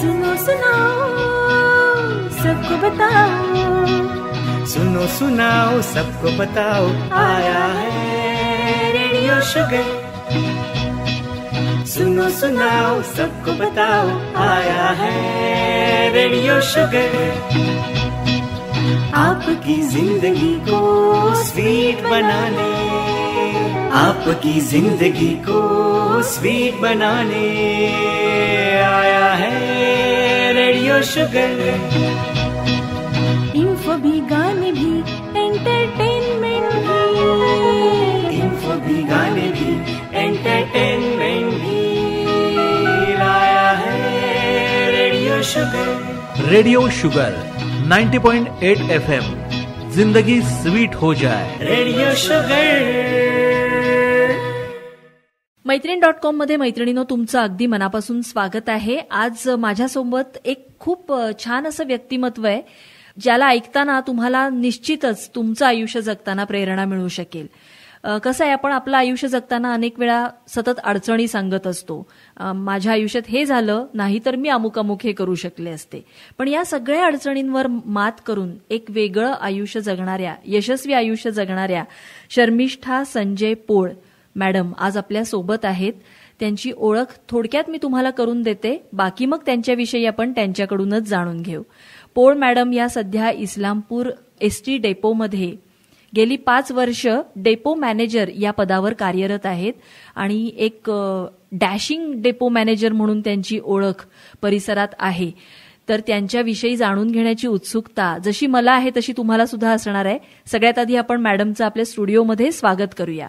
सुनो सुनाओ सबको बताओ। सुनो, सुनाओ, सबको बताओ, आया है रेडियो शुगर। सुनो, सुनाओ, सबको बताओ, आया है रेडियो शुगर। आपकी ज़िंदगी को स्वीट बनाने, आपकी ज़िंदगी को स्वीट बनाने। रेडियो शुगर इंफो भी गाने भी एंटरटेनमेंट भी। इंफो भी गाने भी एंटरटेनमेंट भी। लाया है radio sugar radio sugar 90.8 FM ज़िंदगी स्वीट हो जाए। रेडियो शुगर मैत्रीण डॉट कॉममध्ये मैत्रिणीनो तुमचं अगदी मनापासून स्वागत आहे. आज माझ्यासोबत एक खूप छान असं व्यक्तिमत्व आहे ज्याला ऐकताना तुम्हाला निश्चितच तुमचं आयुष्य जगताना प्रेरणा मिळू शकेल. कसं आहे आपण आपलं आयुष्य जगताना अनेक वेळा सतत अडचणी सांगत असतो. माझ्या आयुष्यात हे झालं नाही तर मी अमुक अमुक हे करू शकले असते. पण या सगळ्या अडचणींवर मात करून एक वेगळं आयुष्य जगणाऱ्या यशस्वी आयुष्य जगणाऱ्या शर्मिष्ठा संजय पोळ मॅडम आज आपल्यासोबत आहेत. त्यांची ओळख थोडक्यात मी तुम्हाला करून देते. बाकी मग त्यांच्याविषयी आपण त्यांच्याकडूनच जाणून घेऊ. पोळ मॅडम या सध्या इस्लामपूर एस टी डेपोमध्ये गेली पाच वर्ष डेपो मॅनेजर या पदावर कार्यरत आहेत आणि एक डॅशिंग डेपो मॅनेजर म्हणून त्यांची ओळख परिसरात आहे. तर त्यांच्याविषयी जाणून घेण्याची उत्सुकता जशी मला आहे तशी तुम्हाला सुद्धा असणार आहे. सगळ्यात आधी आपण मॅडमचं आपल्या स्टुडिओमध्ये स्वागत करूया.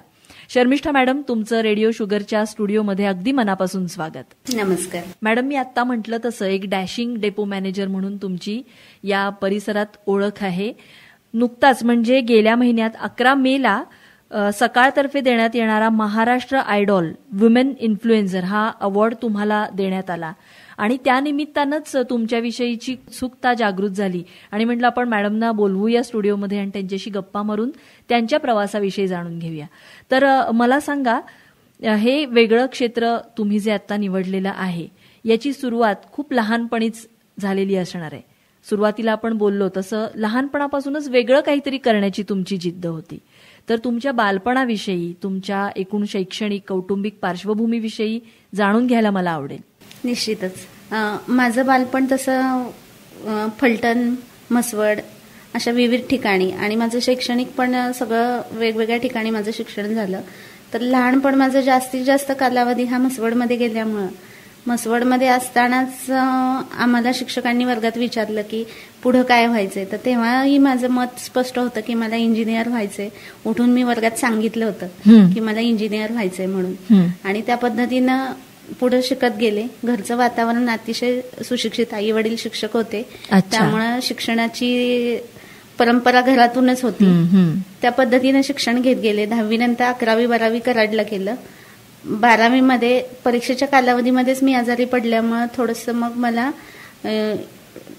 शर्मिष्ठा मॅडम तुमचं रेडिओ शुगरच्या स्टुडिओमध्ये अगदी मनापासून स्वागत. नमस्कार. मॅडम मी आता म्हटलं तसं एक डॅशिंग डेपो मॅनेजर म्हणून तुमची या परिसरात ओळख आहे. नुकताच म्हणजे गेल्या महिन्यात अकरा मेला सकाळतर्फे देण्यात येणारा महाराष्ट्र आयडॉल वुमेन इन्फ्लुएन्झर हा अवॉर्ड तुम्हाला देण्यात आला. आणि त्यानिमित्तानंच तुमच्याविषयीची उत्सुकता जागृत झाली. आणि म्हटलं आपण मॅडमना बोलवू या स्टुडिओमध्ये आणि त्यांच्याशी गप्पा मारून त्यांच्या प्रवासाविषयी जाणून घेऊया. तर मला सांगा हे वेगळं क्षेत्र तुम्ही जे आता निवडलेलं आहे याची सुरुवात खूप लहानपणीच झालेली असणार आहे. सुरुवातीला आपण बोललो तसं लहानपणापासूनच वेगळं काहीतरी करण्याची तुमची जिद्द होती. तर तुमच्या बालपणाविषयी तुमच्या एकूण शैक्षणिक कौटुंबिक पार्श्वभूमीविषयी जाणून घ्यायला मला आवडेल. निश्चितच. माझं बालपण तसं फलटण म्हसवड अशा विविध ठिकाणी आणि माझं शैक्षणिक पण सगळं वेगवेगळ्या ठिकाणी माझं शिक्षण झालं. तर लहानपण माझं जास्तीत जास्त कालावधी हा म्हसवडमध्ये गेल्यामुळं म्हसवडमध्ये असतानाच आम्हाला शिक्षकांनी वर्गात विचारलं की पुढं काय व्हायचंय? तर तेव्हाही माझं मत स्पष्ट होतं की मला इंजिनियर व्हायचंय. उठून मी वर्गात सांगितलं होतं. की मला इंजिनियर व्हायचंय म्हणून. आणि त्या पद्धतीनं पुढे शिकत गेले. घरचं वातावरण अतिशय सुशिक्षित आई वडील शिक्षक होते. त्यामुळं शिक्षणाची परंपरा घरातूनच होती. त्या पद्धतीनं शिक्षण घेत गेले. दहावी नंतर अकरावी बारावी कराडला केलं. बारावीमध्ये परीक्षेच्या कालावधीमध्येच मी आजारी पडल्यामुळं थोडंसं मग मला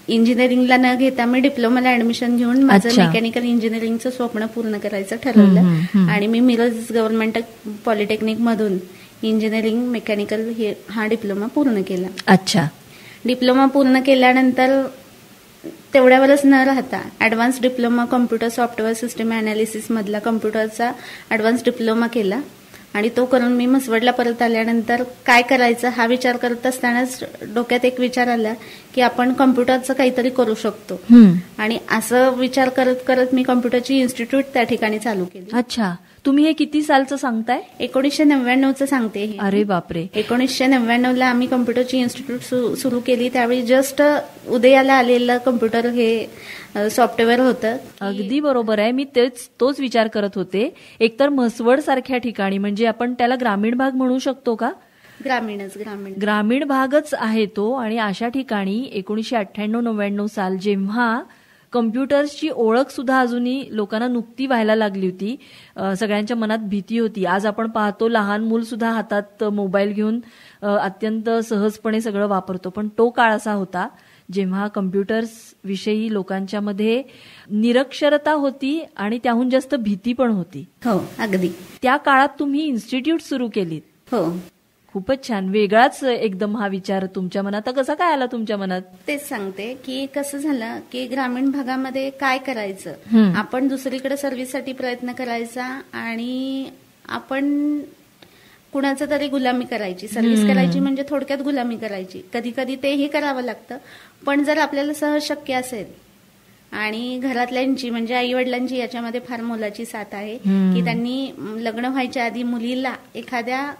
इंजिनिअरिंगला न घेता मी डिप्लोमाला ऍडमिशन घेऊन माझं. मेकॅनिकल इंजिनिअरिंगचं स्वप्न पूर्ण करायचं ठरवलं. आणि मी मिरज गव्हर्नमेंट पॉलिटेक्निक मधून इंजिनिअरिंग मेकॅनिकल हे हा डिप्लोमा पूर्ण केला अच्छा डिप्लोमा पूर्ण केल्यानंतर तेवढ्यावरच न राहता advance diploma computer software system analysis मधला कम्प्युटरचा ऍडव्हान्स डिप्लोमा केला आणि तो करून मी म्हसवडला परत आल्यानंतर काय करायचं हा विचार करत असतानाच डोक्यात एक विचार आला की आपण कम्प्युटरचं काहीतरी करू शकतो. आणि असं विचार करत करत मी कम्प्युटरची इन्स्टिट्यूट त्या ठिकाणी चालू केली. अच्छा. तुम्ही हे किती सालचं सांगताय? एकोणीसशे नव्याण्णवचं सांगते हे. अरे बापरे. एकोणीसशे नव्याण्णव ला आम्ही कम्प्युटरची इन्स्टिट्यूट सुरू केली. त्यावेळी जस्ट उदयाला आलेलं कम्प्युटर हे सॉफ्टवेअर होतं. अगदी बरोबर आहे. मी तेच तोच विचार करत होते. एकतर म्हसवड सारख्या ठिकाणी म्हणजे आपण त्याला ग्रामीण भाग म्हणू शकतो का? ग्रामीणच ग्रामीण. ग्रामीण भागच आहे तो. आणि अशा ठिकाणी एकोणीशे अठ्ठ्याण्णव नव्याण्णव साल जेव्हा कम्प्युटर्सची ओळख सुद्धा अजूनही लोकांना नुकती व्हायला लागली होती. सगळ्यांच्या मनात भीती होती. आज आपण पाहतो लहान मूल सुद्धा हातात मोबाईल घेऊन अत्यंत सहजपणे सगळं वापरतो. पण तो काळ असा होता जेव्हा कम्प्युटर्स विषयी लोकांच्या मध्ये निरक्षरता होती आणि त्याहून जास्त भीती पण होती. हो अगदी. त्या काळात तुम्ही इन्स्टिट्यूट सुरू केलीत. हो. खूपच छान. वेगळाच एकदम हा विचार तुमच्या मनात. कसा काय आला तुमच्या मनात? तेच सांगते की कसं झालं की ग्रामीण भागामध्ये काय करायचं. आपण दुसरीकडे सर्व्हिससाठी प्रयत्न करायचा आणि आपण कुणाचं तरी गुलामी करायची. सर्व्हिस. करायची म्हणजे थोडक्यात गुलामी करायची. कधी कधी तेही करावं लागतं. पण जर आपल्याला सहज शक्य असेल आणि घरातल्यांची म्हणजे आई वडिलांची याच्यामध्ये फार मोलाची साथ आहे. की त्यांनी लग्न व्हायच्या आधी मुलीला एखाद्या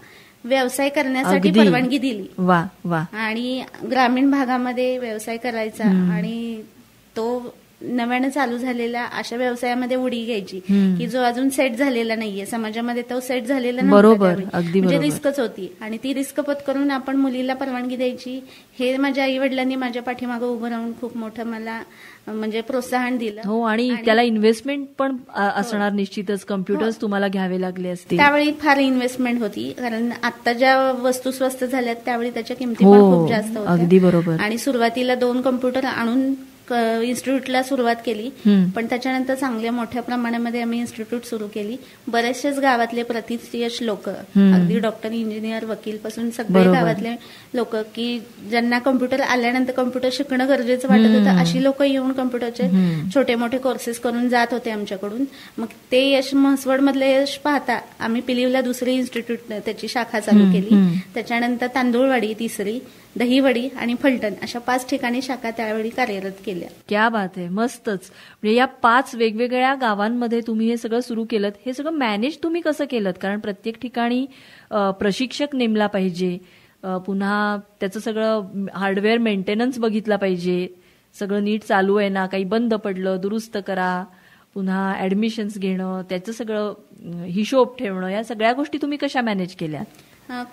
व्यवसाय करण्यासाठी अगदी. परवानगी दिली वा वा आणि ग्रामीण भागामध्ये व्यवसाय करायचा. आणि तो नव्यानं चालू झालेला अशा व्यवसायामध्ये उडी घ्यायची. की जो अजून सेट झालेला नाहीये समाजामध्ये तो सेट झालेला बरोबर, त्यावेळी. अगदी म्हणजे बरोबर. रिस्कच होती आणि ती रिस्क पत्करून आपण मुलीला परवानगी द्यायची हे माझ्या आई वडिलांनी माझ्या पाठीमागं उभं राहून खूप मोठं मला म्हणजे प्रोत्साहन दिलं. हो आणि त्याला इन्व्हेस्टमेंट पण असणार निश्चितच. कम्प्युटर्स तुम्हाला घ्यावे लागले असतील. त्यावेळी फार इन्व्हेस्टमेंट होती कारण आता ज्या वस्तू स्वस्त झाल्यात त्यावेळी त्याच्या किमती हो, पण खूप जास्त अगदी बरोबर. आणि सुरुवातीला दोन कम्प्युटर आणून इन्स्टिट्यूटला सुरुवात केली. पण त्याच्यानंतर चांगल्या मोठ्या प्रमाणामध्ये आम्ही इन्स्टिट्यूट सुरू केली बरेचसेच गावातले प्रतिष्ठीयश लोक. अगदी डॉक्टर इंजिनियर वकील पासून सगळे. गावातले लोक की ज्यांना कम्प्युटर आल्यानंतर कम्प्युटर शिकणं गरजेचं वाटत. होतं अशी लोक येऊन कम्प्युटरचे. छोटे मोठे कोर्सेस करून जात होते आमच्याकडून मग ते यश म्हसवड मधले यश पाहता आम्ही पिलीवला दुसरी इन्स्टिट्यूट त्याची शाखा चालू केली. त्याच्यानंतर तांदूळवाडी तिसरी दहीवडी आणि फलटण अशा पाच ठिकाणी शाखा त्यावेळी कार्यरत केल्या क्या बात आहे. मस्तच. म्हणजे या पाच वेगवेगळ्या गावांमध्ये तुम्ही हे सगळं सुरू केलं हे सगळं मॅनेज तुम्ही कसं केलं कारण प्रत्येक ठिकाणी प्रशिक्षक नेमला पाहिजे. पुन्हा त्याचं सगळं हार्डवेअर मेंटेनन्स बघितला पाहिजे. सगळं नीट चालू आहे ना? काही बंद पडलं दुरुस्त करा. पुन्हा ऍडमिशन्स घेणं त्याचं सगळं हिशोब ठेवणं या सगळ्या गोष्टी तुम्ही कशा मॅनेज केल्या?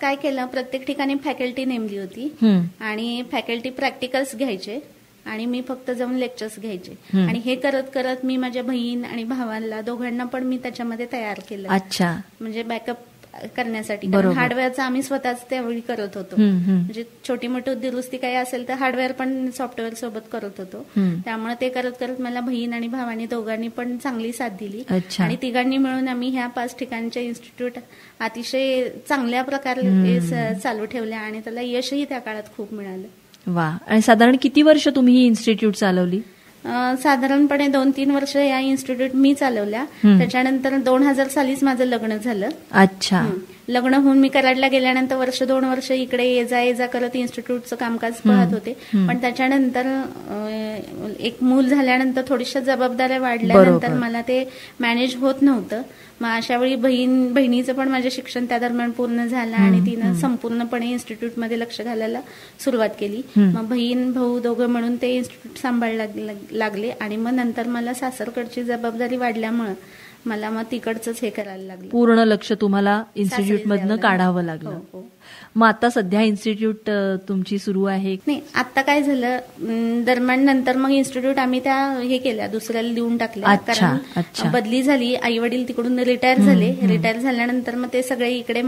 काय केलं? प्रत्येक ठिकाणी फॅकल्टी नेमली होती. आणि फॅकल्टी प्रॅक्टिकल्स घ्यायचे. आणि मी फक्त जाऊन लेक्चर्स घ्यायचे. आणि हे करत करत मी माझ्या बहीण आणि भावाला दोघांना पण मी त्याच्यामध्ये तयार केलं अच्छा म्हणजे बॅकअप करण्यासाठी. कारण हार्डवेअरचं आम्ही स्वतःच त्यावेळी करत होतो. म्हणजे छोटी मोठी दुरुस्ती काही असेल तर हार्डवेअर पण सॉफ्टवेअर सोबत करत होतो. त्यामुळे ते करत करत मला बहीण आणि भावानी दोघांनी पण चांगली साथ दिली. आणि तिघांनी मिळून आम्ही ह्या पाच ठिकाणच्या इन्स्टिट्यूट अतिशय चांगल्या प्रकारे चालू ठेवल्या आणि त्याला यशही त्या काळात खूप मिळालं वा. आणि साधारण किती वर्ष तुम्ही ही इन्स्टिट्यूट चालवली? साधारणपणे दोन तीन वर्ष या इन्स्टिट्यूट मी चालवल्या. त्याच्यानंतर दोन हजार सालीच माझं लग्न झालं. अच्छा. लग्न होऊन मी कराडला गेल्यानंतर वर्ष दोन वर्ष इकडे ये जा ये जा करत इन्स्टिट्यूटचं कामकाज पाहत होते. पण त्याच्यानंतर एक मूल झाल्यानंतर थोडीशा जबाबदाऱ्या वाढल्यानंतर. मला ते मॅनेज होत नव्हतं मग अशा वेळी बहीण बहिणीचं पण माझं शिक्षण त्या दरम्यान पूर्ण झालं आणि तिनं. संपूर्णपणे इन्स्टिट्यूटमध्ये लक्ष घालायला सुरुवात केली. मग बहीण भाऊ दोघं म्हणून ते इन्स्टिट्यूट सांभाळला लाग- लागले आणि मग नंतर मला सासरकडची जबाबदारी वाढल्यामुळं मला मग तिकडचंच हे करायला लागलं. पूर्ण लक्ष तुम्हाला इन्स्टिट्यूट मधनं काढावं लागलं. हो, हो. मग आता सध्या इन्स्टिट्यूट तुमची सुरू आहे? नाही आता काय झालं दरम्यान नंतर मग इन्स्टिट्यूट आम्ही त्या हे केल्या दुसऱ्याला देऊन टाकल्या. कारण बदली झाली आई वडील तिकडून रिटायर झाले. रिटायर झाल्यानंतर मग ते सगळे इकडे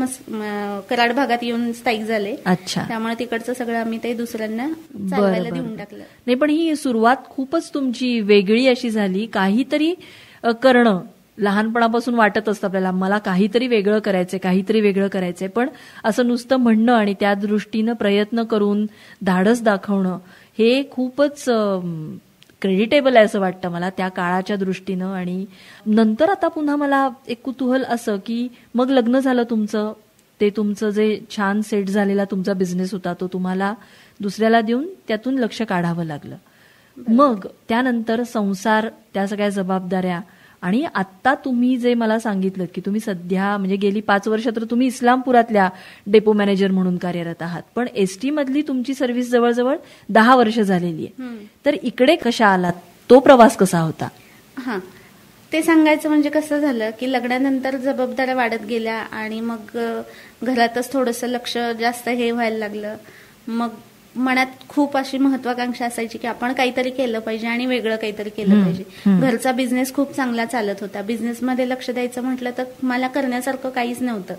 कराड भागात येऊन स्थायिक झाले. अच्छा. त्यामुळे तिकडचं सगळं आम्ही ते दुसऱ्यांना चालवायला. देऊन टाकलं. नाही पण ही सुरुवात खूपच तुमची वेगळी अशी झाली. काहीतरी करणं लहानपणापासून वाटत असतं आपल्याला मला काहीतरी वेगळं करायचंय काहीतरी वेगळं करायचंय. पण असं नुसतं म्हणणं आणि त्या दृष्टीनं प्रयत्न करून धाडस दाखवणं हे खूपच क्रेडिटेबल आहे असं वाटतं मला त्या काळाच्या दृष्टीनं. आणि नंतर आता पुन्हा मला एक कुतूहल असं की मग लग्न झालं तुमचं ते तुमचं जे छान सेट झालेला तुमचा बिझनेस होता तो तुम्हाला दुसऱ्याला देऊन त्यातून लक्ष काढावं लागलं. मग त्यानंतर संसार त्या सगळ्या जबाबदाऱ्या आणि आत्ता तुम्ही जे मला सांगितलं की तुम्ही सध्या म्हणजे गेली पाच वर्ष तर तुम्ही इस्लामपुरातल्या डेपो मॅनेजर म्हणून कार्यरत आहात पण एसटी मधली तुमची सर्व्हिस जवळजवळ दहा वर्ष झालेली आहे. तर इकडे कशा आलात? तो प्रवास कसा होता? हा. ते सांगायचं म्हणजे कसं झालं की लग्नानंतर जबाबदाऱ्या वाढत गेल्या आणि मग घरातच थोडंसं लक्ष जास्त हे व्हायला लागलं. मग मनात खूप अशी महत्वाकांक्षा असायची की आपण काहीतरी केलं पाहिजे आणि वेगळं काहीतरी केलं पाहिजे. घरचा बिझनेस खूप चांगला चालत होता. बिझनेसमध्ये लक्ष द्यायचं म्हटलं तर मला करण्यासारखं काहीच नव्हतं.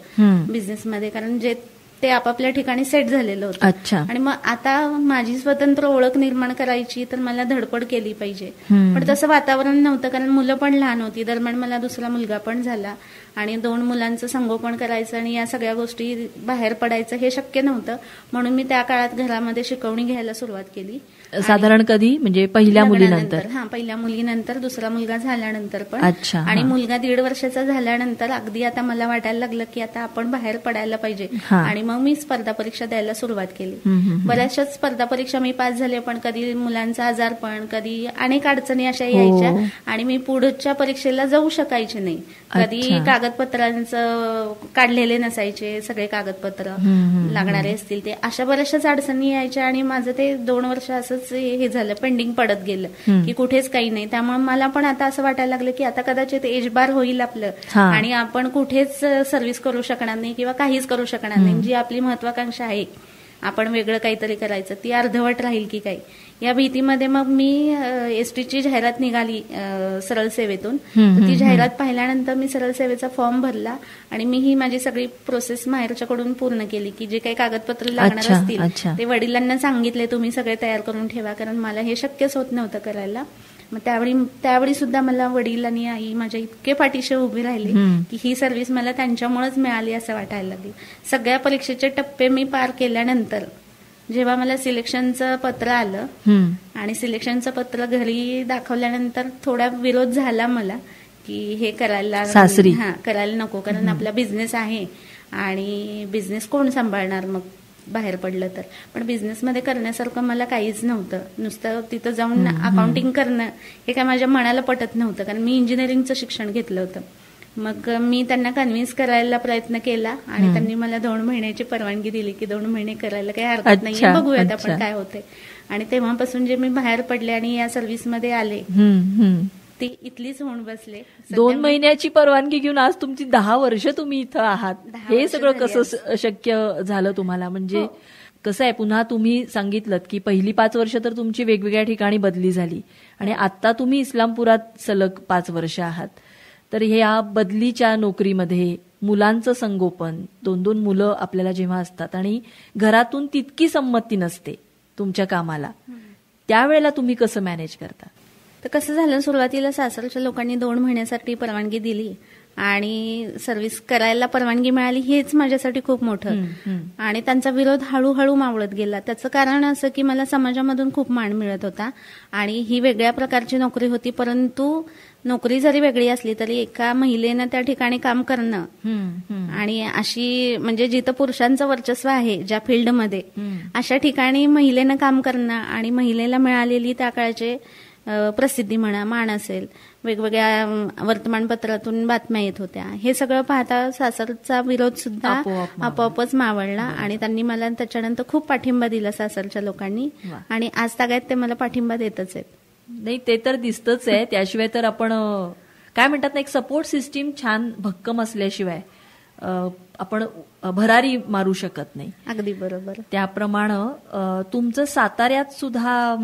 बिझनेसमध्ये कारण जे ते आपापल्या ठिकाणी सेट झालेलं होतं. अच्छा. आणि मग आता माझी स्वतंत्र ओळख निर्माण करायची तर मला धडपड केली पाहिजे. पण तसं वातावरण नव्हतं कारण मुलं पण लहान होती. दरम्यान मला दुसरा मुलगा पण झाला. आणि दोन मुलांचं संगोपन करायचं आणि या सगळ्या गोष्टी बाहेर पडायचं हे शक्य नव्हतं म्हणून मी त्या काळात घरामध्ये शिकवणी घ्यायला सुरुवात केली साधारण कधी म्हणजे पहिल्या मुलीनंतर हा पहिल्या मुलीनंतर दुसरा मुलगा झाल्यानंतर पण आणि हा. मुलगा दीड वर्षाचा झाल्यानंतर अगदी आता मला वाटायला लागलं की आता आपण बाहेर पडायला पाहिजे हा. आणि मग मी स्पर्धा परीक्षा द्यायला सुरुवात केली हम्म, हम्म, हम्म. बऱ्याचशा स्पर्धा परीक्षा मी पास झाले पण कधी मुलांचा आजारपण कधी अनेक अडचणी अशा हो. यायच्या आणि मी पुढच्या परीक्षेला जाऊ शकायचे नाही कधी अच्छा. कागदपत्रांचं काढलेले नसायचे सगळे कागदपत्र लागणारे असतील ते. अशा बऱ्याचशाच अडचणी यायच्या आणि माझं ते दोन वर्ष असंच हे झालं पेंडिंग पडत गेलं. की कुठेच काही नाही. त्यामुळे मला पण आता असं वाटायला लागलं की आता कदाचित एज बार होईल आपलं. आणि आपण कुठेच सर्व्हिस करू शकणार नाही किंवा काहीच करू शकणार नाही. जी आपली महत्वाकांक्षा आहे. आपण वेगळं काहीतरी करायचं. ती अर्धवट राहील की काय. या भीतीमध्ये मग मी एस टीची जाहिरात निघाली सरळ सेवेतून. ती जाहिरात पाहिल्यानंतर मी सरळ सेवेचा फॉर्म भरला आणि मी ही माझी सगळी प्रोसेस माहेरच्याकडून पूर्ण केली की जे काही कागदपत्र लागणार असतील. ते वडिलांना सांगितले तुम्ही सगळे तयार करून ठेवा कारण मला हे शक्यच होत नव्हतं करायला. मग त्यावेळी त्यावेळी सुद्धा मला वडील आणि आई माझ्या इतके पाठीशी उभी राहिली. की ही सर्व्हिस मला त्यांच्यामुळेच मिळाली असं वाटायला लागली सगळ्या परीक्षेचे टप्पे मी पार केल्यानंतर जेव्हा मला सिलेक्शनचं पत्र आलं. आणि सिलेक्शनचं पत्र घरी दाखवल्यानंतर थोडा विरोध झाला मला की हे करायला सासरी. हा करायला नको कारण आपला बिझनेस आहे आणि बिझनेस कोण सांभाळणार मग बाहेर पडलं तर. पण बिझनेसमध्ये करण्यासारखं मला काहीच नव्हतं. नुसतं तिथं जाऊन अकाउंटिंग करणं हे काय माझ्या मनाला पटत नव्हतं. कारण मी इंजिनिअरिंगचं शिक्षण घेतलं होतं. मग मी त्यांना कन्व्हिन्स करायला प्रयत्न केला आणि त्यांनी मला दोन महिन्याची परवानगी दिली की दोन महिने करायला काही हरकत नाहीये. बघूयात. आपण काय होते आणि तेव्हापासून जे मी बाहेर पडले आणि या सर्व्हिसमध्ये आले. ती इथलीच होऊन बसले. दोन महिन्याची परवानगी घेऊन आज तुमची दहा वर्ष तुम्ही इथं आहात. हे सगळं कसं शक्य झालं तुम्हाला? म्हणजे हो. कसं आहे पुन्हा तुम्ही सांगितलं की पहिली पाच वर्ष तर तुमची वेगवेगळ्या ठिकाणी बदली झाली. आणि आता तुम्ही इस्लामपुरात सलग पाच वर्ष आहात. तर ह्या बदलीच्या नोकरीमध्ये मुलांचं संगोपन दोन दोन मुलं आपल्याला जेव्हा असतात आणि घरातून तितकी संमती नसते तुमच्या कामाला त्यावेळेला तुम्ही कसं मॅनेज करता? तर कसं झालं सुरुवातीला सासरच्या लोकांनी दोन महिन्यासाठी परवानगी दिली आणि सर्व्हिस करायला परवानगी मिळाली हेच माझ्यासाठी खूप मोठं. आणि त्यांचा विरोध हळूहळू मावळत गेला त्याचं कारण असं की मला समाजामधून खूप मान मिळत होता आणि ही वेगळ्या प्रकारची नोकरी होती परंतु नोकरी जरी वेगळी असली तरी एका महिलेनं त्या ठिकाणी काम करणं. आणि अशी म्हणजे जिथं पुरुषांचं वर्चस्व आहे ज्या फील्डमध्ये. अशा ठिकाणी महिलेनं काम करणं आणि महिलेला मिळालेली त्या काळचे प्रसिद्धी म्हणा मान असेल वेगवेगळ्या वर्तमानपत्रातून बातम्या येत होत्या. हे सगळं पाहता सासरचा विरोध सुद्धा. आपोआपच मावळला आणि त्यांनी मला त्याच्यानंतर खूप पाठिंबा दिला सासरच्या लोकांनी. आणि आज तागायत ते मला पाठिंबा देतच आहेत. नाही ते तर दिसतच आहे. त्याशिवाय तर आपण काय म्हणतात ना एक सपोर्ट सिस्टीम छान भक्कम असल्याशिवाय. आपण भरारी मारू शकत नाही. अगदी बरोबर. त्याप्रमाणे तुमचं साताऱ्यात सुद्धा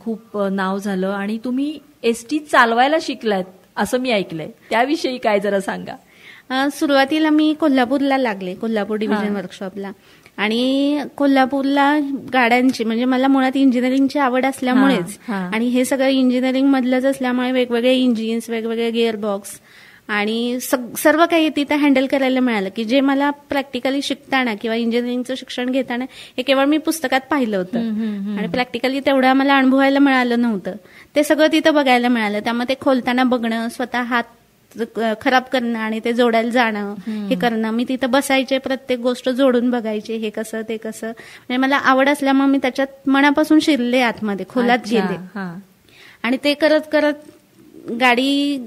खूप नाव झालं आणि तुम्ही एस टी चालवायला शिकलात असं मी ऐकलंय. त्याविषयी काय जरा सांगा. सुरुवातीला मी कोल्हापूरला लागले कोल्हापूर डिव्हिजन. वर्कशॉपला. आणि कोल्हापूरला गाड्यांची म्हणजे मला मुळात इंजिनिअरिंगची आवड असल्यामुळेच. आणि हे सगळं इंजिनिअरिंग मधलंच असल्यामुळे वेगवेगळे इंजिन्स वेगवेगळे गिअर बॉक्स आणि सग- सर्व काही तिथं हँडल करायला मिळालं की जे मला प्रॅक्टिकली शिकताना किंवा इंजिनिअरिंगचं शिक्षण घेताना हे केवळ मी पुस्तकात पाहिलं होतं. आणि प्रॅक्टिकली तेवढं मला अनुभवायला मिळालं नव्हतं. ते सगळं तिथं बघायला मिळालं. त्यामुळे ते खोलताना बघणं स्वतः हात खराब करणं आणि ते जोडायला जाणं हे करणं मी तिथं बसायचे प्रत्येक गोष्ट जोडून बघायचे हे कसं ते कसं. म्हणजे मला आवड असल्यामुळे मी त्याच्यात मनापासून शिरले आतमध्ये खोलात गेले. आणि ते करत करत गाडी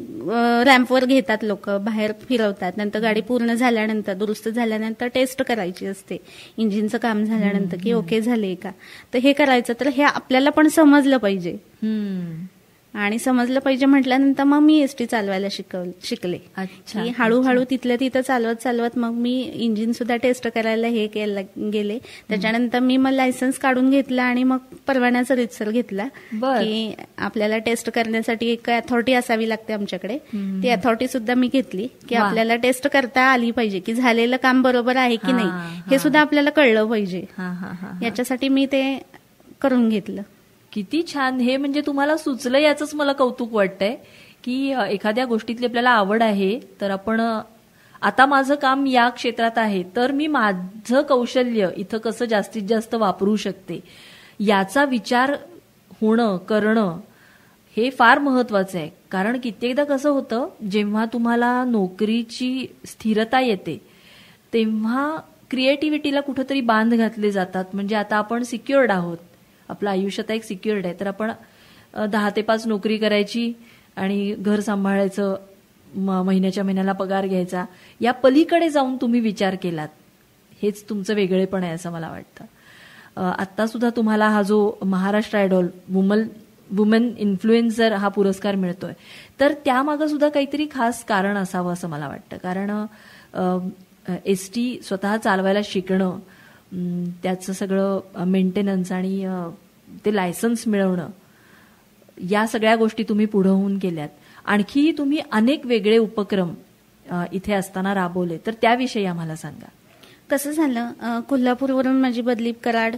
रॅम्पवर घेतात लोक बाहेर फिरवतात. नंतर गाडी पूर्ण झाल्यानंतर दुरुस्त झाल्यानंतर टेस्ट करायची असते. इंजिनचं काम झाल्यानंतर की ओके झाले का? तर हे करायचं तर हे आपल्याला पण समजलं पाहिजे. आणि समजलं पाहिजे म्हटल्यानंतर मग मी एसटी चालवायला शिकव शिकले. की हळूहळू तिथल्या तिथं चालवत चालवत मग मी इंजिन सुद्धा टेस्ट करायला हे केलं गेले. त्याच्यानंतर मी मग लायसन्स काढून घेतला आणि मग परवान्याचा रितसर घेतला. की आपल्याला टेस्ट करण्यासाठी एक अथॉरिटी असावी लागते आमच्याकडे. ती अथॉरिटी सुद्धा मी घेतली. की. आपल्याला टेस्ट करता आली पाहिजे की झालेलं काम बरोबर आहे की नाही हा. सुद्धा आपल्याला कळलं पाहिजे. याच्यासाठी मी ते करून घेतलं. किती छान. हे म्हणजे तुम्हाला सुचलं याचंच मला कौतुक वाटतंय की एखाद्या गोष्टीतली आपल्याला आवड आहे तर आपण आता माझं काम या क्षेत्रात आहे तर मी माझं कौशल्य इथं कसं जास्तीत जास्त वापरू शकते? याचा विचार होणं करणं हे फार महत्वाचं आहे. कारण कित्येकदा कसं होतं जेव्हा तुम्हाला नोकरीची स्थिरता येते तेव्हा क्रिएटिव्हिटीला कुठंतरी बांध घातले जातात. म्हणजे आता आपण सिक्युअर्ड आहोत. आपलं आयुष्य आता एक सिक्युअर्ड आहे. तर आपण दहा ते पाच नोकरी करायची आणि घर सांभाळायचं म- महिन्याच्या महिन्याला पगार घ्यायचा या पलीकडे जाऊन तुम्ही विचार केलात. हेच तुमचं वेगळेपण आहे असं मला वाटतं. आत्तासुद्धा आत्ता सुद्धा तुम्हाला हा जो Maharashtra idol woman women influencer हा पुरस्कार मिळतोय. तर त्यामागं सुद्धा काहीतरी खास कारण असावं असं मला वाटतं. कारण एस टी स्वतः चालवायला शिकणं त्याचं सगळं मेंटेनन्स आणि ते लायसन्स मिळवणं या सगळ्या गोष्टी तुम्ही पुढं होऊन केल्यात आणखी तुम्ही अनेक वेगळे उपक्रम इथे असताना राबवले. तर त्याविषयी आम्हाला सांगा. कसं झालं? कोल्हापूरवरून माझी बदली कराड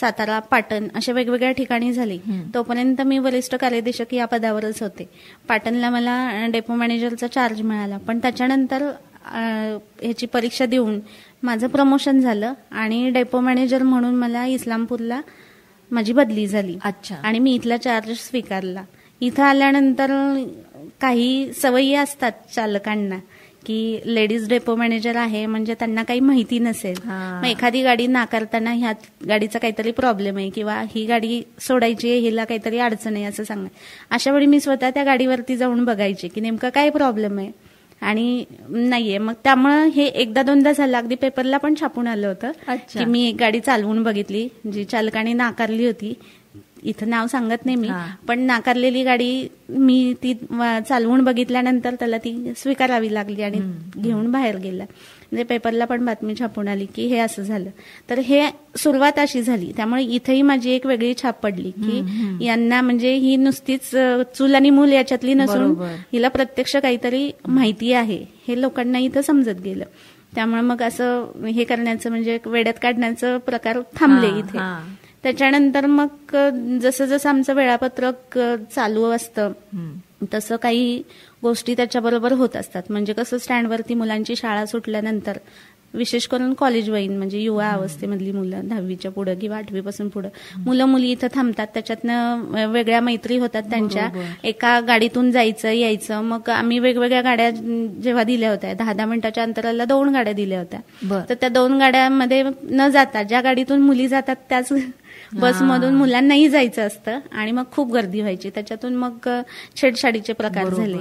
सातारा पाटण अशा वेगवेगळ्या ठिकाणी झाली. तोपर्यंत मी वरिष्ठ कार्यदेशक या पदावरच होते. पाटणला मला डेपो मॅनेजरचा चार्ज मिळाला. पण त्याच्यानंतर ह्याची परीक्षा देऊन माझं प्रमोशन झालं आणि डेपो मॅनेजर म्हणून मला इस्लामपूरला माझी बदली झाली. अच्छा. आणि मी इथला चार्ज स्वीकारला. इथं आल्यानंतर काही सवयी असतात चालकांना की लेडीज डेपो मॅनेजर आहे म्हणजे त्यांना काही माहिती नसेल. मग एखादी गाडी नाकारताना ह्या गाडीचा काहीतरी प्रॉब्लेम आहे किंवा ही गाडी सोडायची आहे हिला काहीतरी अडचण आहे असं सांगा अशा वेळी मी स्वतः त्या गाडीवरती जाऊन बघायचे की नेमका काय प्रॉब्लेम आहे. आणि नाहीये. मग त्यामुळं हे एकदा दोनदा झालं. अगदी पेपरला पण छापून आलं होतं. की मी एक गाडी चालवून बघितली जी चालकाने नाकारली होती. इथं नाव सांगत नाही मी. पण नाकारलेली गाडी मी ती चालवून बघितल्यानंतर त्याला ती स्वीकारावी लागली आणि घेऊन बाहेर गेला. म्हणजे पेपरला पण बातमी छापून आली की हे असं झालं. तर हे सुरुवात अशी झाली. त्यामुळे इथेही माझी एक वेगळी छाप पडली की यांना म्हणजे ही नुसतीच चूल आणि मूल याच्यातली नसून. हिला प्रत्यक्ष काहीतरी माहिती आहे. हे लोकांना इथं समजत गेलं. त्यामुळे मग असं हे करण्याचं म्हणजे वेड्यात काढण्याचं प्रकार थांबले इथे. त्याच्यानंतर मग जसं जसं आमचं वेळापत्रक चालू असतं तसं काही गोष्टी त्याच्याबरोबर होत असतात. म्हणजे कसं स्टँडवरती मुलांची शाळा सुटल्यानंतर विशेष करून कॉलेज वयीन म्हणजे युवा अवस्थेमधली मुलं दहावीच्या पुढं किंवा आठवीपासून पुढं मुलं मुली इथं थांबतात. त्याच्यातनं वेगळ्या मैत्री होतात त्यांच्या. एका गाडीतून जायचं यायचं. मग आम्ही वेगवेगळ्या गाड्या जेव्हा दिल्या होत्या दहा दहा मिनिटाच्या अंतराला दोन गाड्या दिल्या होत्या. तर त्या दोन गाड्यांमध्ये न जाता ज्या गाडीतून मुली जातात त्याच बसमधून मुलांनाही जायचं असतं आणि मग खूप गर्दी व्हायची. त्याच्यातून मग छेडछाडीचे प्रकार झाले.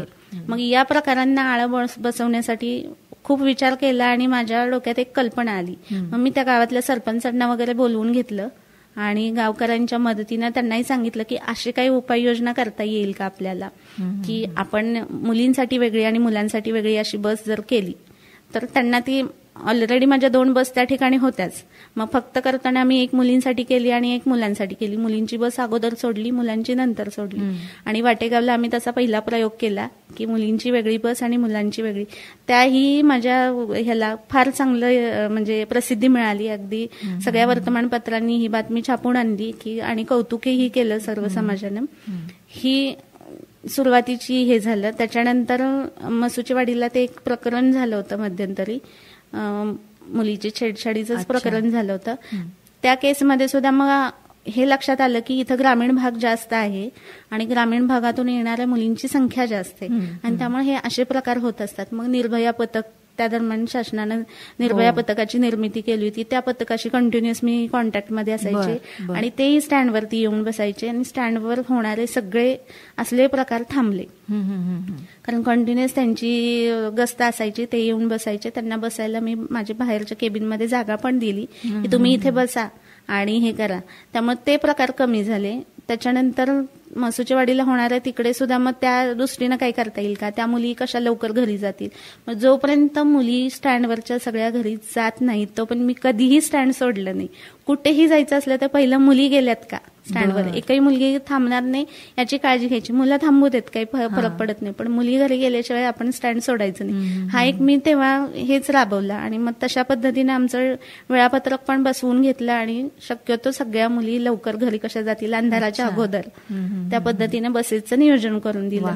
मग या प्रकारांना आळा बस- बसवण्यासाठी खूप विचार केला आणि माझ्या डोक्यात एक कल्पना आली. मग मी त्या गावातल्या सरपंचांना वगैरे बोलवून घेतलं आणि गावकऱ्यांच्या मदतीनं त्यांनाही सांगितलं की अशी काही उपाययोजना करता येईल का आपल्याला? की आपण मुलींसाठी वेगळी आणि मुलांसाठी वेगळी अशी बस जर केली तर त्यांना ती ऑलरेडी माझ्या दोन बस त्या ठिकाणी होत्याच. मग फक्त करताना आम्ही एक मुलींसाठी केली आणि एक मुलांसाठी केली. मुलींची बस अगोदर सोडली मुलांची नंतर सोडली. आणि वाटेगावला आम्ही तसा पहिला प्रयोग केला की मुलींची वेगळी बस आणि मुलांची वेगळी. त्याही माझ्या ह्याला फार चांगलं म्हणजे प्रसिद्धी मिळाली. अगदी सगळ्या वर्तमानपत्रांनी ही बातमी छापून आणली की आणि कौतुकही केलं सर्व समाजानं. ही सुरुवातीची हे झालं. त्याच्यानंतर मसुचेवाडीला ते एक प्रकरण झालं होतं मध्यंतरी. मुलीचे छेडछाडीचंच प्रकरण झालं होतं. त्या केसमध्ये सुद्धा मग हे लक्षात आलं की इथं ग्रामीण भाग जास्त आहे आणि ग्रामीण भागातून येणाऱ्या मुलींची संख्या जास्त आहे. आणि त्यामुळे हे असे प्रकार होत असतात. मग निर्भया पथक त्या दरम्यान शासनानं निर्भया पथकाची निर्मिती केली होती. त्या पथकाशी कंटिन्युअस मी कॉन्टॅक्टमध्ये असायचे. आणि तेही स्टँडवरती येऊन बसायचे. आणि स्टँडवर होणारे सगळे असले प्रकार थांबले. कारण कंटिन्युअस त्यांची गस्त असायची ते येऊन बसायचे. त्यांना बसायला मी माझ्या बाहेरच्या केबिनमध्ये जागा पण दिली की तुम्ही इथे बसा आणि हे करा. त्यामुळे ते प्रकार कमी झाले. त्याच्यानंतर मसुचेवाडीला होणाऱ्या तिकडे सुद्धा मग त्या दृष्टीनं काय करता येईल का? त्या मुली कशा लवकर घरी जातील? मग जोपर्यंत मुली स्टँडवरच्या सगळ्या घरी जात नाहीत तोपर्यंत मी कधीही स्टँड सोडलं नाही. कुठेही जायचं असलं तर पहिलं मुली गेल्यात का? स्टँडवर. एकही मुलगी थांबणार नाही याची काळजी घ्यायची. मुलं थांबू देत काही फरक पडत नाही. पण मुलगी घरी गेल्याशिवाय आपण स्टँड सोडायचं नाही. हा एक मी तेव्हा हेच राबवला. आणि मग तशा पद्धतीने आमचं वेळापत्रक पण बसवून घेतलं आणि शक्यतो सगळ्या मुली लवकर घरी कशा जातील अंधाराच्या अगोदर त्या पद्धतीने बसेसचं नियोजन करून दिलं.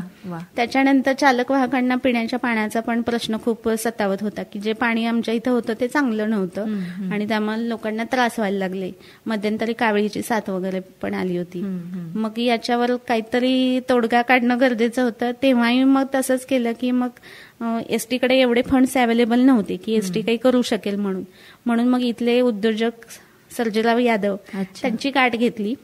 त्याच्यानंतर चालक वाहकांना पिण्याच्या पाण्याचा पण प्रश्न खूप सतावत होता की जे पाणी आमच्या इथं होतं ते चांगलं नव्हतं आणि त्यामुळे लोकांना त्रास व्हायला लागले. मध्यंतरी कावळीची साथ वगैरे पण आली होती. मग याच्यावर काहीतरी तोडगा काढणं गरजेचं होतं. तेव्हाही मग तसंच केलं की मग एसकडे एवढे फंड्स अवेलेबल नव्हते की एस टी काही करू शकेल म्हणून. म्हणून मग इथले उद्योजक सर्जेराव यादव. त्यांची गाठ घेतली.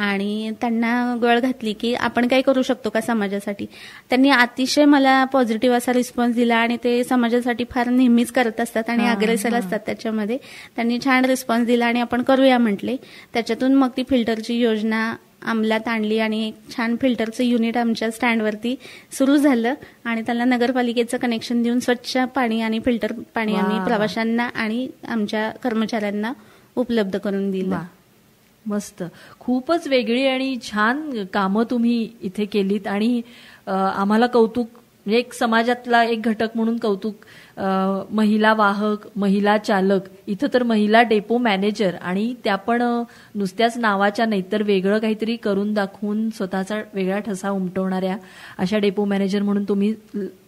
आणि त्यांना गळ घातली की आपण काय करू शकतो का समाजासाठी? त्यांनी अतिशय मला पॉझिटिव्ह असा रिस्पॉन्स दिला आणि ते समाजासाठी फार नेहमीच करत असतात आणि अग्रेसर असतात त्याच्यामध्ये. त्यांनी छान रिस्पॉन्स दिला आणि आपण करूया म्हटले. त्याच्यातून मग ती फिल्टरची योजना अंमलात आणली आणि एक छान फिल्टरचं युनिट आमच्या स्टँडवरती सुरू झालं आणि त्याला नगरपालिकेचं कनेक्शन देऊन स्वच्छ पाणी आणि फिल्टर पाणी आम्ही. प्रवाशांना आणि आमच्या कर्मचाऱ्यांना उपलब्ध करून दिलं. मस्त. खूपच वेगळी आणि छान कामं तुम्ही इथे केलीत आणि आम्हाला कौतुक म्हणजे एक समाजातला एक घटक म्हणून कौतुक महिला वाहक महिला चालक इथं तर महिला डेपो मॅनेजर आणि त्या पण नुसत्याच नावाच्या नाही तर वेगळं काहीतरी करून दाखवून स्वतःचा वेगळा ठसा उमटवणाऱ्या अशा डेपो मॅनेजर म्हणून तुम्ही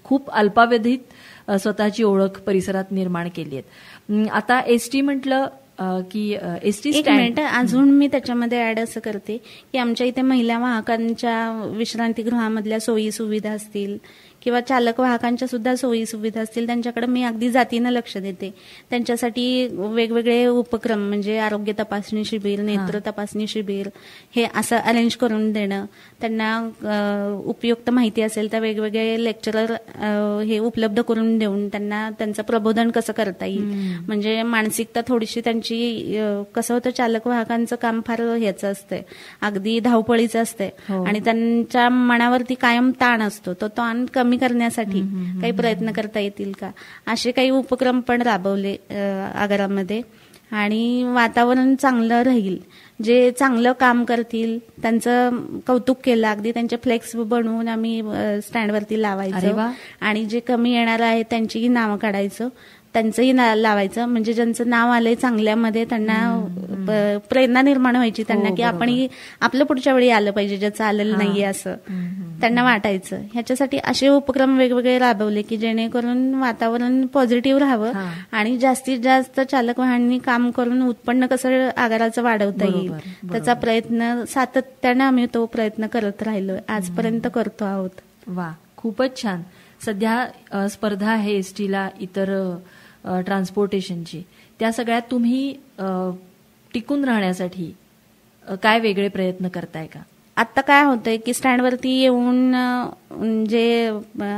खूप अल्पावधीत स्वतःची ओळख परिसरात निर्माण केली आहे आता एस टी म्हटलं की एस टी एक मिनिट अजून मी त्याच्यामध्ये ऍड असं करते की आमच्या इथे महिला वाहकांच्या विश्रांतीगृहामधल्या सोयी सुविधा असतील किंवा चालक वाहकांच्या सुद्धा सोयी सुविधा असतील त्यांच्याकडे मी अगदी जातीनं लक्ष देते. त्यांच्यासाठी वेगवेगळे उपक्रम म्हणजे आरोग्य तपासणी शिबिर नेत्र तपासणी शिबिर हे असं अरेंज करून देणं. त्यांना उपयुक्त माहिती असेल तर वेगवेगळे लेक्चरर हे उपलब्ध करून देऊन त्यांना त्यांचं प्रबोधन कसं करता येईल. म्हणजे मानसिकता थोडीशी त्यांची कसं होतं चालक वाहकांचं काम फार ह्याचं असतंय. अगदी धावपळीचं असतंय. हो. आणि त्यांच्या मनावरती कायम ताण असतो. तो ताण कमी करण्यासाठी काही प्रयत्न करता येतील का? असे काही उपक्रम पण राबवले आगारामध्ये. आणि वातावरण चांगलं राहील. जे चांगलं काम करतील त्यांचं कौतुक केलं अगदी त्यांचे फ्लेक्स बनवून आम्ही स्टँडवरती लावायचं. आणि जे कमी येणार आहे त्यांचीही नावं काढायचं. त्यांचंही ना- लावायचं. म्हणजे ज्यांचं नाव आलंय चांगल्यामध्ये त्यांना प्रेरणा निर्माण व्हायची त्यांना हो, की आपणही आपलं पुढच्या वेळी आलं पाहिजे ज्याचं आलेलं नाहीये असं. त्यांना वाटायचं. ह्याच्यासाठी असे उपक्रम वेगवेगळे राबवले की जेणेकरून वातावरण पॉझिटिव्ह राहावं. आणि जास्तीत जास्त चालक वाहनांनी काम करून उत्पन्न कसं आगाराचं वाढवता येईल. त्याचा प्रयत्न सातत्यानं आम्ही तो प्रयत्न करत राहिलो आजपर्यंत करतो आहोत. वा खूपच छान. सध्या स्पर्धा आहे एस टीला इतर ट्रान्सपोर्टेशनची त्या सगळ्यात तुम्ही टिकून राहण्यासाठी काय वेगळे प्रयत्न करताय का? आता काय होतंय की स्टँडवरती येऊन जे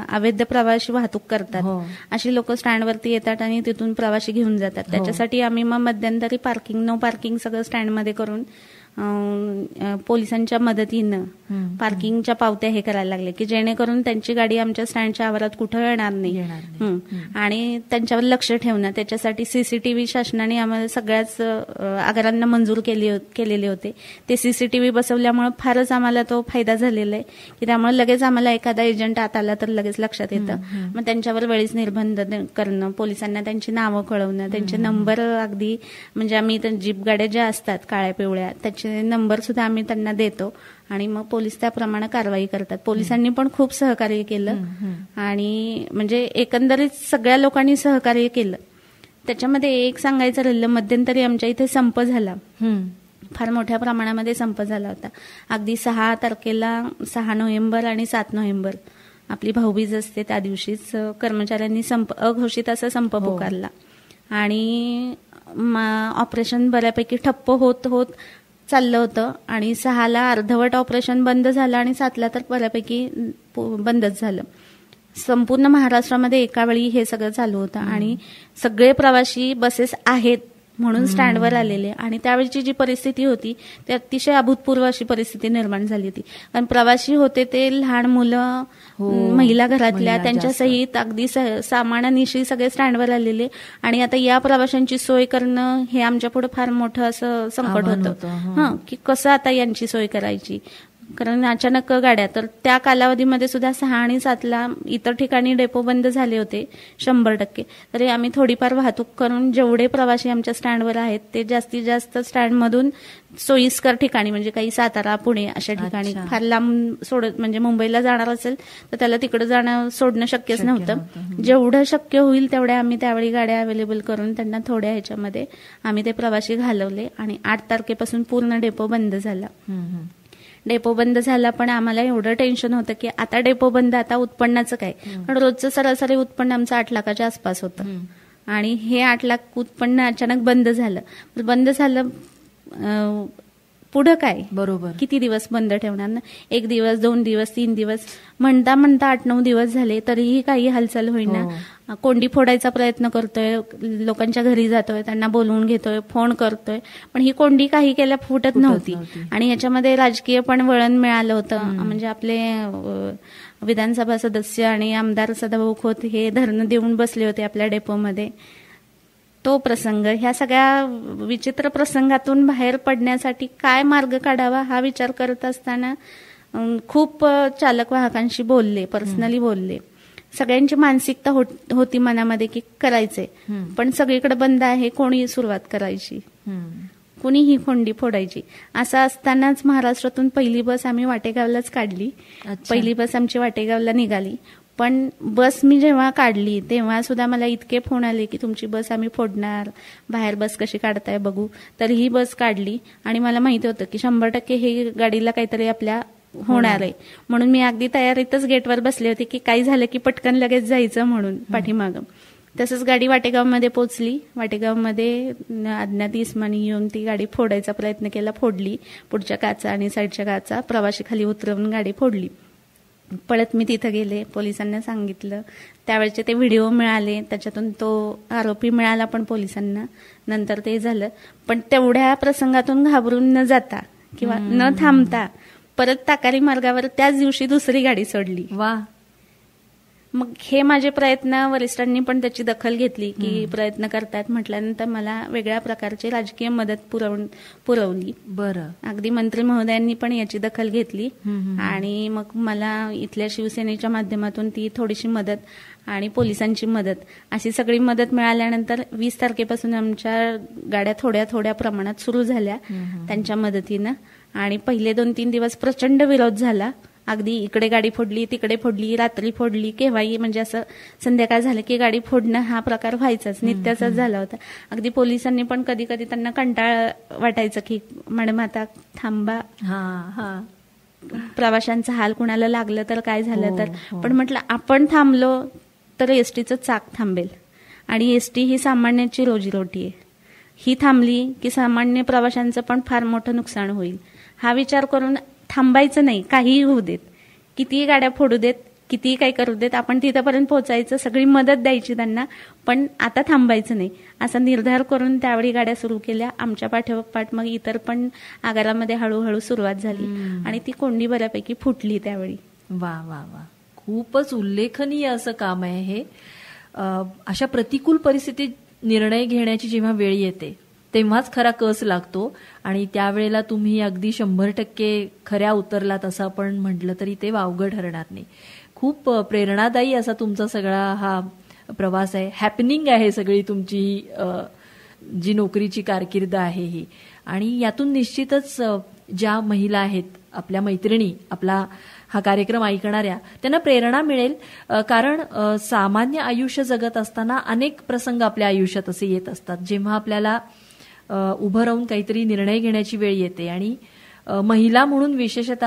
अवैध प्रवासी वाहतूक करतात हो. अशी लोक स्टँडवरती येतात आणि तिथून प्रवासी घेऊन जातात. त्याच्यासाठी आम्ही मग मध्यंतरी पार्किंग नो पार्किंग सगळं स्टँडमध्ये करून पोलिसांच्या मदतीनं पार्किंगच्या पावत्या हे करायला लागले की जेणेकरून त्यांची गाडी आमच्या स्टँडच्या आवारात कुठं येणार नाही. आणि त्यांच्यावर लक्ष ठेवणं त्याच्यासाठी सीसीटीव्ही शासनाने आम्हाला सगळ्याच आगारांना मंजूर केली केलेले होते. ते सीसीटीव्ही बसवल्यामुळे फारच आम्हाला तो फायदा झालेला आहे की त्यामुळे लगेच आम्हाला एखादा एजंट आत आला तर लगेच लक्षात येतं. मग त्यांच्यावर वेळीच निर्बंध करणं पोलिसांना त्यांची नावं कळवणं त्यांचे नंबर अगदी म्हणजे आम्ही जीप गाड्या ज्या असतात काळ्या पिवळ्या त्याचे नंबर सुद्धा आम्ही त्यांना देतो. आणि मग पोलीस त्याप्रमाणे कारवाई करतात. पोलिसांनी पण खूप सहकार्य केलं. आणि म्हणजे एकंदरीत सगळ्या लोकांनी सहकार्य केलं. त्याच्यामध्ये एक सांगायचं राहिलं मध्यंतरी आमच्या इथे संप झाला. फार मोठ्या प्रमाणामध्ये संप झाला होता. अगदी सहा तारखेला सहा नोव्हेंबर आणि सात नोव्हेंबर आपली भाऊबीज असते त्या दिवशीच कर्मचाऱ्यांनी संप अघोषित असा संप पुकारला. आणि ऑपरेशन बऱ्यापैकी ठप्प होत होत चाललं होतं आणि सहाला अर्धवट ऑपरेशन बंद झालं आणि सातला तर बऱ्यापैकी बंदच झालं. संपूर्ण महाराष्ट्रामध्ये एका वेळी हे सगळं चालू होतं. आणि सगळे प्रवासी बसेस आहेत म्हणून स्टँडवर आलेले आणि त्यावेळची जी परिस्थिती होती ती अतिशय अभूतपूर्व अशी परिस्थिती निर्माण झाली होती कारण प्रवासी होते ते लहान मुलं हो. महिला घरातल्या त्यांच्या. सहित अगदी सामानानिशी सगळे स्टँडवर आलेले आणि आता या प्रवाशांची सोय करणं हे आमच्या पुढे फार मोठं असं संकट होतं हं. हं की कसं आता यांची सोय करायची कारण अचानक गाड्या तर त्या कालावधीमध्ये सुद्धा सहा आणि सातला इतर ठिकाणी डेपो बंद झाले होते शंभर टक्के तरी आम्ही थोडीफार वाहतूक करून जेवढे प्रवासी आमच्या स्टँडवर आहेत ते जास्तीत जास्त स्टँडमधून सोयीस्कर ठिकाणी म्हणजे काही सातारा पुणे अशा ठिकाणी. फार लांब सोडत म्हणजे मुंबईला जाणार असेल तर त्याला तिकडे जाणं सोडणं शक्यच शक्य नव्हतं जेवढं शक्य होईल तेवढ्या आम्ही त्यावेळी गाड्या अवेलेबल करून त्यांना थोड्या ह्याच्यामध्ये आम्ही ते प्रवासी घालवले आणि आठ तारखेपासून पूर्ण डेपो बंद झाला. डेपो बंद झाला पण आम्हाला एवढं टेन्शन होतं की आता डेपो बंद आता उत्पन्नाचं काय? पण रोजचं सरासरी उत्पन्न आमचं आठ लाखाच्या आसपास होतं. आणि हे आठ लाख उत्पन्न अचानक बंद झालं. बंद झालं पुढं काय? बरोबर. किती दिवस बंद ठेवणार ना? एक दिवस दोन दिवस तीन दिवस. म्हणता म्हणता आठ नऊ दिवस झाले तरीही काही हालचाल होईना. कोंडी फोडायचा प्रयत्न करतोय लोकांच्या घरी जातोय त्यांना बोलवून घेतोय फोन करतोय. पण ही कोंडी काही केल्या फुटत नव्हती. आणि याच्यामध्ये राजकीय पण वळण मिळालं होतं. म्हणजे आपले विधानसभा सदस्य आणि आमदार सदाभाऊ खोत हे धरणं देऊन बसले होते आपल्या डेपोमध्ये. तो प्रसंग ह्या सगळ्या विचित्र प्रसंगातून बाहेर पडण्यासाठी काय मार्ग काढावा हा विचार करत असताना खूप चालक वाहकांशी बोलले पर्सनली बोलले. सगळ्यांची मानसिकता होत- मनामध्ये की करायचंय. पण सगळीकडे बंद आहे कोणी सुरुवात करायची. कुणी ही खोंडी फोडायची. असं असतानाच महाराष्ट्रातून पहिली बस आम्ही वाटेगावलाच काढली. पहिली बस आमची वाटेगावला निघाली. पण बस मी जेव्हा काढली तेव्हा सुद्धा मला इतके फोन आले की तुमची बस आम्ही फोडणार बाहेर बस कशी काढताय बघू. तर ही बस काढली आणि मला माहिती होतं की शंभर टक्के हे गाडीला काहीतरी आपल्या होणार आहे. म्हणून मी अगदी तयारीतच गेटवर बसले होते की काही झालं की पटकन लगेच जायचं म्हणून पाठीमागं. तसंच गाडी वाटेगावमध्ये पोचली. वाटेगावमध्ये अज्ञात इस्मानी येऊन ती गाडी फोडायचा प्रयत्न केला फोडली. पुढच्या काचा आणि साईडच्या काचा प्रवाशी खाली उतरवून गाडी फोडली. पळत मी तिथं गेले पोलिसांना सांगितलं. त्यावेळचे ते व्हिडिओ मिळाले त्याच्यातून तो आरोपी मिळाला पण पोलिसांना. नंतर ते झालं. पण तेवढ्या प्रसंगातून घाबरून न जाता किंवा न थांबता परत ताकारी मार्गावर त्याच दिवशी दुसरी गाडी सोडली. वा. मग हे माझे प्रयत्न वरिष्ठांनी पण त्याची दखल घेतली की प्रयत्न करतायत म्हटल्यानंतर मला वेगळ्या प्रकारची राजकीय मदत पुरवून पुरवली. बरं. अगदी मंत्री महोदयांनी पण याची दखल घेतली. आणि मग मला इथल्या शिवसेनेच्या माध्यमातून ती थोडीशी मदत आणि पोलिसांची मदत अशी सगळी मदत मिळाल्यानंतर वीस तारखेपासून आमच्या गाड्या थोड्या थोड्या प्रमाणात सुरू झाल्या त्यांच्या मदतीनं. आणि पहिले दोन तीन दिवस प्रचंड विरोध झाला. अगदी इकडे गाडी फोडली तिकडे फोडली रात्री फोडली केव्हाही म्हणजे असं संध्याकाळ झालं की गाडी फोडणं हा प्रकार व्हायचाच. नित्याचाच झाला होता. अगदी पोलिसांनी पण कधी कधी त्यांना कंटाळ वाटायचं की मॅडम आता थांबा. हा हा. प्रवाशांचा हाल कुणाला लागलं तर काय झालं हो, तर. हो. पण म्हटलं आपण थांबलो तर एसटीचं चाक थांबेल आणि एसटी ही सामान्याची रोजीरोटी आहे. ही थांबली की सामान्य प्रवाशांचं पण फार मोठं नुकसान होईल. हा विचार करून थांबायचं नाही काहीही होऊ देत. कितीही गाड्या फोडू देत कितीही काही करू देत आपण तिथपर्यंत पोहोचायचं सगळी मदत द्यायची त्यांना पण आता थांबायचं नाही. असा निर्धार करून त्यावेळी गाड्या सुरू केल्या आमच्या पाठोपाठ मग इतर पण आगारामध्ये हळूहळू सुरुवात झाली. आणि ती कोंडी बऱ्यापैकी फुटली त्यावेळी. वा वा वा. खूपच उल्लेखनीय असं काम आहे हे. अशा प्रतिकूल परिस्थितीत निर्णय घेण्याची जेव्हा वेळ येते तेव्हाच खरा कस लागतो. आणि त्यावेळेला तुम्ही अगदी शंभर टक्के खऱ्या उतरलात असं आपण म्हटलं तरी ते वावगं ठरणार नाही. खूप प्रेरणादायी असा तुमचा सगळा हा प्रवास आहे. हॅपनिंग आहे सगळी तुमची जी नोकरीची कारकीर्द आहे ही. आणि यातून निश्चितच ज्या महिला आहेत आपल्या मैत्रिणी आपला हा कार्यक्रम ऐकणाऱ्या त्यांना प्रेरणा मिळेल. कारण सामान्य आयुष्य जगत असताना अनेक प्रसंग आपल्या आयुष्यात असे येत असतात. जेव्हा आपल्याला उभं राहून काहीतरी निर्णय घेण्याची वेळ येते. आणि महिला म्हणून विशेषत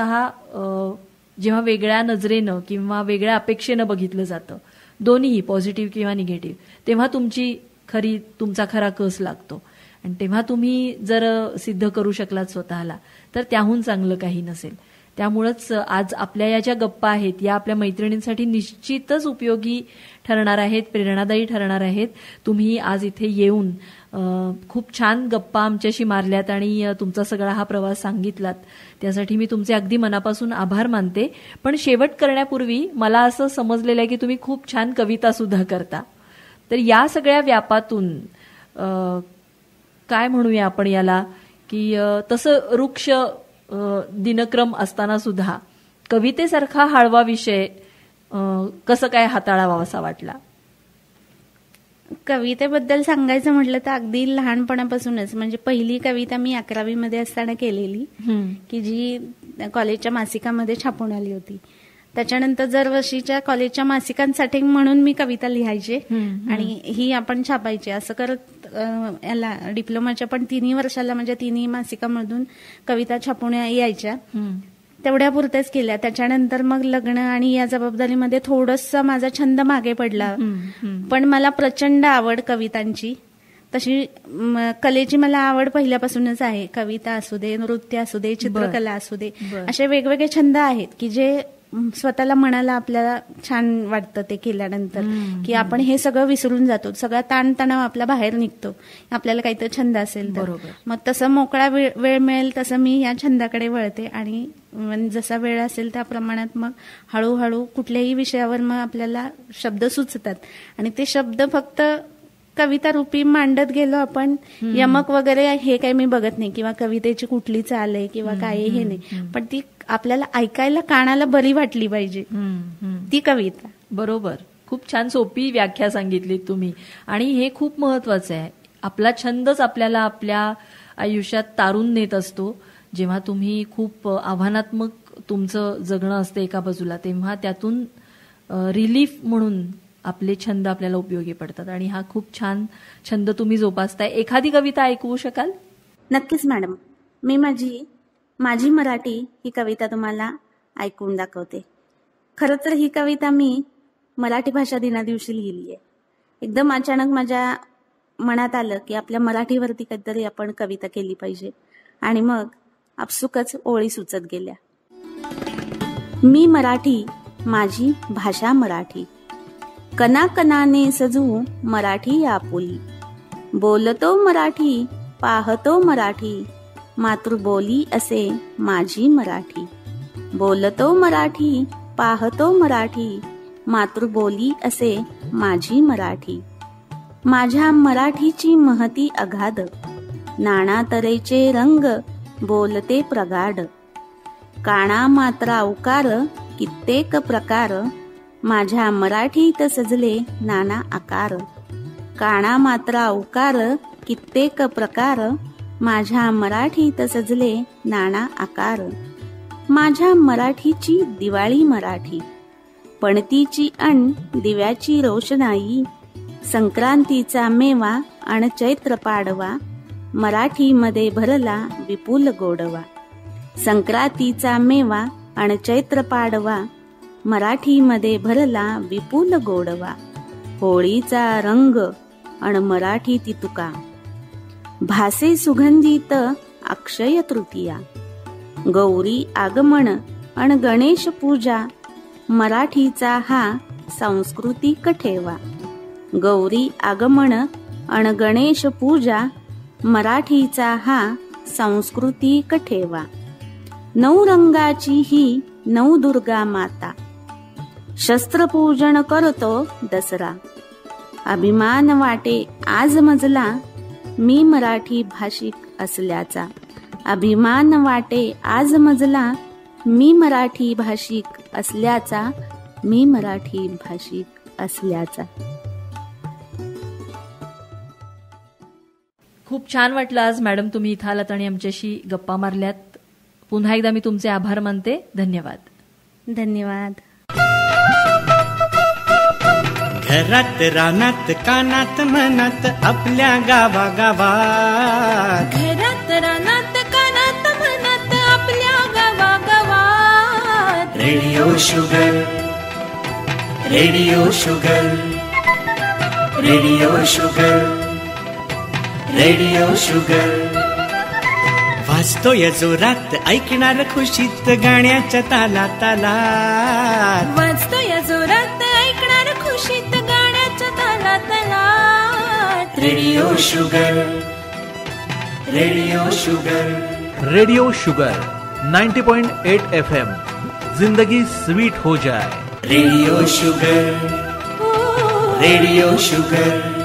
जेव्हा वेगळ्या नजरेनं किंवा वेगळ्या अपेक्षेनं बघितलं जातं दोन्हीही पॉझिटिव्ह किंवा निगेटिव्ह तेव्हा तुमची खरी तुमचा खरा कस लागतो. आणि तेव्हा तुम्ही जर सिद्ध करू शकलात स्वतःला तर त्याहून चांगलं काही नसेल. त्यामुळंच आज आपल्या या ज्या गप्पा आहेत या आपल्या मैत्रिणींसाठी निश्चितच उपयोगी ठरणार आहेत प्रेरणादायी ठरणार आहेत. तुम्ही आज इथे येऊन खूप छान गप्पा आमच्याशी मारल्यात आणि तुमचा सगळा हा प्रवास सांगितलात. त्यासाठी मी तुमचे अगदी मनापासून आभार मानते. पण शेवट करण्यापूर्वी मला असं समजलेलं आहे की तुम्ही खूप छान कविता सुद्धा करता. तर या सगळ्या व्यापातून काय म्हणूया आपण याला? की तसं वृक्ष दिनक्रम असताना सुद्धा कवितेसारखा हळवा विषय कसं काय हाताळावा असा वाटला? कवितेबद्दल सांगायचं म्हटलं तर अगदी लहानपणापासूनच. म्हणजे पहिली कविता मी अकरावीमध्ये असताना केलेली की जी कॉलेजच्या मासिकामध्ये छापून आली होती. त्याच्यानंतर दरवर्षीच्या कॉलेजच्या मासिकांसाठी म्हणून मी कविता लिहायचे. आणि ही आपण छापायची. असं करत याला डिप्लोमाच्या पण तिन्ही वर्षाला म्हणजे तिन्ही मासिकामधून कविता छापून यायच्या. तेवढ्या पुरत्याच केल्या. त्याच्यानंतर मग लग्न आणि या जबाबदारीमध्ये थोडस माझा छंद मागे पडला. पण मला प्रचंड आवड कवितांची. तशी कलेची मला आवड पहिल्यापासूनच आहे. कविता असू दे नृत्य असू दे चित्रकला असू दे. असे वेगवेगळे छंद आहेत की जे स्वतःला मनाला आपल्याला छान वाटतं ते केल्यानंतर. की आपण हे सगळं विसरून जातो. सगळा ताणतणाव आपला बाहेर निघतो. आपल्याला काहीतरी छंद असेल तर. मग तसं मोकळा वेळ मिळेल तसं मी या छंदाकडे वळते. आणि जसा वेळ असेल त्या प्रमाणात मग हळूहळू कुठल्याही विषयावर मग आपल्याला शब्द सुचतात. आणि ते शब्द फक्त कविता रूपी मांडत गेलो आपण यमक वगैरे हे काही मी बघत नाही. किंवा कवितेची कुठली चाल आहे किंवा काय हे नाही. पण ती आपल्याला ऐकायला कानाला बरी वाटली पाहिजे. ती कविता. बरोबर. खूप छान सोपी व्याख्या सांगितली तुम्ही. आणि हे खूप महत्वाचं आहे. आपला छंदच आपल्याला आपल्या आयुष्यात तारून नेत असतो. जेव्हा तुम्ही खूप आव्हानात्मक तुमचं जगणं असतं एका बाजूला तेव्हा त्यातून रिलीफ म्हणून आपले छंद आपल्याला उपयोगी पडतात. आणि हा खूप छान छंद तुम्ही जोपासताय. एखादी कविता ऐकवू शकाल? नक्कीच मॅडम. मी माझी माझी मराठी ही कविता तुम्हाला ऐकून दाखवते. खरं तर ही कविता मी मराठी भाषा दिना दिवशी लिहिली आहे एकदम अचानक माझ्या मनात आलं की आपल्या मराठीवरती कधीतरी आपण कविता केली पाहिजे. आणि मग आपसुकच ओळी सुचत गेल्या. मी मराठी माझी भाषा मराठी. कनाकनाने सजू मराठी आपुली बोलतो मराठी पाहतो मराठी. मातृबोली असे माझी मराठी. बोलतो मराठी पाहतो मराठी मातृबोली असे माझी मराठी. माझ्या मराठीची महती अगाध. नाना तऱ्हेचे रंग बोलते प्रगाढ. काणा मात्रा उकार कित्येक प्रकार. माझ्या मराठीत सजले नाना आकार. काणा मात्रा उकार कित्येक प्रकार. माझ्या मराठीत सजले नाना आकार. माझ्या मराठीची दिवाळी मराठी. पणतीची अण दिव्याची रोषणाई. संक्रांतीचा मेवा अण चैत्र पाडवा. मराठीमध्ये भरला विपुल गोडवा. संक्रांतीचा मेवा अण चैत्र पाडवा. मराठीमध्ये भरला विपुल गोडवा. होळीचा रंग अण मराठी ती तुका. भासे सुगंधित अक्षय तृतीया. गौरी आगमन अण गणेश पूजा. मराठीचा हा सांस्कृतिक ठेवा. गौरी आगमन अण गणेश पूजा. मराठीचा हा सांस्कृतिक ठेवा. नऊ रंगाची ही नऊ दुर्गा माता. शस्त्रपूजन करतो दसरा. अभिमान वाटे आज मजला मी मराठी भाषिक असल्याचा अभिमान वाटे आज मजला मी मराठी भाषिक असल्याचा मी मराठी भाषिक असल्याचा. खूप छान वाटलं आज मॅडम तुम्ही इथं आलात आणि आमच्याशी गप्पा मारल्यात. पुन्हा एकदा मी तुमचे आभार मानते. धन्यवाद. धन्यवाद. घरात रानात कानात मनात आपल्या गावा गावात घरात रानात कानात मनात आपल्या गावा गावात radio sugar radio sugar radio sugar radio sugar. वाजतोय जोरात ऐकणार खुशीत गाण्याच्या ताला ताला radio sugar radio sugar. Radio sugar 90.8 FM ज़िंदगी स्वीट हो जाए। Radio sugar radio sugar.